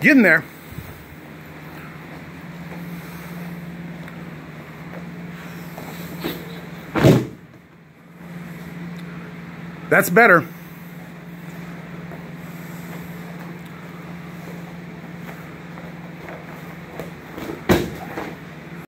Get in there. That's better.